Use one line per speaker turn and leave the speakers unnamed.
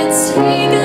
it's taken